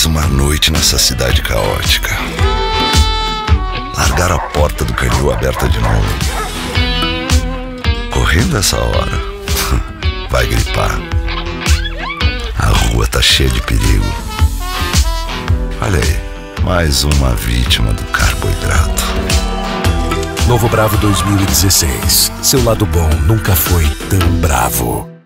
Mais uma noite nessa cidade caótica. Largar a porta do canil aberta de novo. Correndo essa hora. Vai gripar. A rua tá cheia de perigo. Olha aí, mais uma vítima do carboidrato. Novo Bravo 2016. Seu lado bom nunca foi tão bravo.